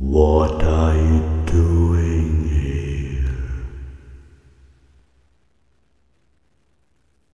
What are you